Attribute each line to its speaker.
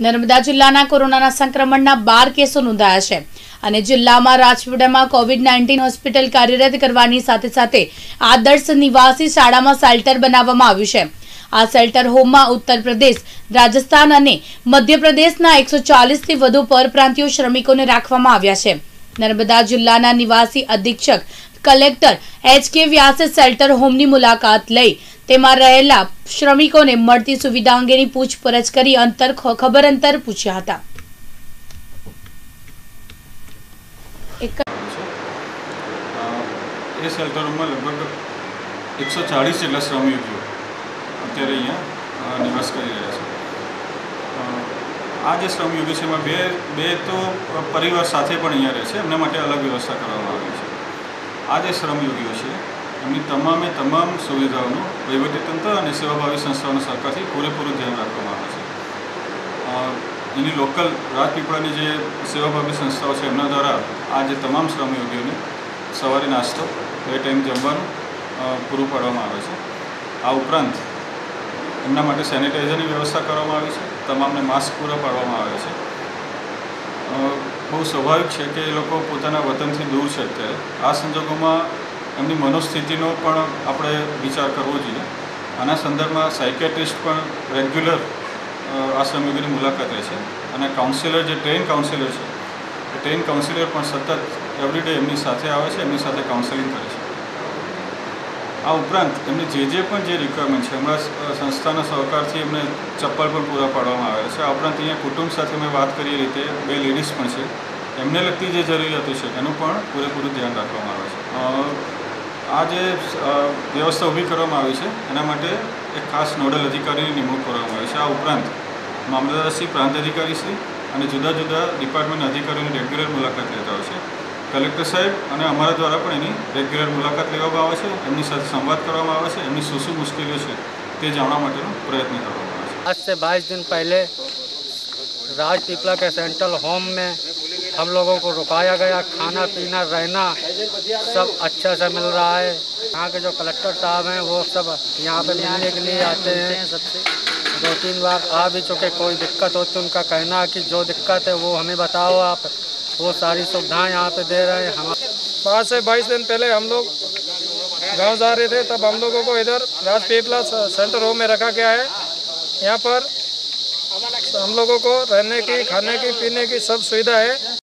Speaker 1: નર્મદા જિલ્લાના કોરોનાના સંક્રમણના બાર કેસો નોંધાયા છે અને જિલ્લામાં રાજપીપળામાં કોવિડ નાઇન્ટીન હોસ્પિટલ કાર્યરત કરવાની સાથે સાથે આદર્શ નિવાસી શાળામાં શેલ્ટર બનાવવામાં આવ્યું છે. આ શેલ્ટર હોમમાં ઉત્તર પ્રદેશ, રાજસ્થાન અને મધ્યપ્રદેશના એકસો ચાલીસથી વધુ પરપ્રાંતીય શ્રમિકોને રાખવામાં આવ્યા છે. નર્મદા જિલ્લાના નિવાસી અધિક્ષક કલેક્ટર એચ કે વ્યાસે શેલ્ટર હોમની મુલાકાત લઈ. તેમાં રહેલા શ્રમિકોને મળતી સુવિધા અંગેની પૂછપરછ કરી અંતર ખબર અંતર પૂછ્યા હતા.
Speaker 2: એ શેલ્ટરોમાં લગભગ એકસો ચાળીસ જેટલા શ્રમિકો અત્યારે અહીંયા નિવાસ કરી રહ્યા છે. આ જે શ્રમયોગી છે, એમાં બે બે તો પરિવાર સાથે પણ અહીંયા રહે છે. એમના માટે અલગ વ્યવસ્થા કરવામાં આવી છે. આ જે શ્રમયોગીઓ છે. એમની તમામે તમામ સુવિધાઓનું વહીવટીતંત્ર અને સેવાભાવી સંસ્થાઓના સરકારથી પૂરેપૂરું ધ્યાન રાખવામાં આવે છે. એની લોકલ રાજપીપળાની જે સેવાભાવી સંસ્થાઓ છે, એમના દ્વારા આ જે તમામ શ્રમયોગીઓને સવારે નાસ્તો બે ટાઈમ જમવાનું પૂરું પાડવામાં આવે છે. આ ઉપરાંત એમના માટે સેનિટાઈઝરની વ્યવસ્થા કરવામાં આવી છે. તમામને માસ્ક પૂરા પાડવામાં આવે છે. બહુ સ્વાભાવિક છે કે એ લોકો પોતાના વતનથી દૂર છે અત્યારે આ સંજોગોમાં એમની મનોસ્થિતિનો પણ આપણે વિચાર કરવો જોઈએ. આના સંદર્ભમાં સાયકેટ્રિસ્ટ પણ રેગ્યુલર આ શ્રમિકોની મુલાકાત લે છે. અને કાઉન્સિલર જે ટ્રેન કાઉન્સિલર છે, એ ટ્રેન કાઉન્સિલર પણ સતત એવરીડે એમની સાથે આવે છે, એમની સાથે કાઉન્સેલિંગ કરે છે. આ ઉપરાંત એમને જે જે પણ જે રિક્વાયરમેન્ટ છે હમણાં સંસ્થાના સહકારથી એમને ચપ્પલ પણ પૂરા પાડવામાં આવે છે. આ ઉપરાંત અહીંયા કુટુંબ સાથે મેં વાત કરી રીતે બે લેડીઝ પણ છે. એમને લગતી જે જરૂરિયાતો છે, એનું પણ પૂરેપૂરું ધ્યાન રાખવામાં આવે છે. આ જે વ્યવસ્થા ઊભી કરવામાં આવી છે, એના માટે એક ખાસ નોડલ અધિકારીની નિમણૂક કરવામાં આવી છે. આ ઉપરાંત મામલતદારશ્રી, પ્રાંત અધિકારીશ્રી અને જુદા જુદા ડિપાર્ટમેન્ટ અધિકારીઓની રેગ્યુલર મુલાકાત લેતા હોય છે. કલેક્ટર સાહેબ અને અમારા દ્વારા પણ એની રેગ્યુલર મુલાકાત લેવામાં આવે છે એમની સાથે સંવાદ કરવામાં આવે છે એમની શું શું મુશ્કેલીઓ છે તે જાણવા માટેનો પ્રયત્ન કરવામાં આવે છે
Speaker 3: आज से 22 दिन पहले राजपीपला के सेंट्रल होम में हम लोगों को रुकाया गया खाना पीना रहना सब अच्छा से मिल रहा है यहाँ के जो कलेक्टर साहब हैं वो सब यहाँ पे मिलने के लिए आते हैं सबसे दो तीन बार आ भी चुके कोई दिक्कत हो तो उनका कहना है कि जो दिक्कत है वो हमें बताओ आप वो सारी सुविधाएँ यहाँ पे दे रहे हैं। हम
Speaker 4: पाँच से बाईस दिन पहले हम लोग गाँव जा रहे थे, तब हम लोगों को इधर राजपीपला सेंटर होम में रखा गया है। यहाँ पर हम लोगों को रहने की, खाने की, पीने की सब सुविधा है।